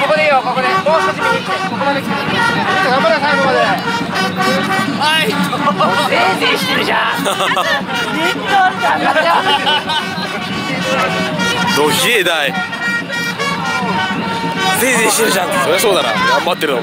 ここでいいよここで。もう少し右。来てここまで来て。頑張れ最後まで。はい。ぜいぜいしてるじゃんど冷えだい。ぜいぜいしてるじゃんそりゃそうだな。頑張ってるの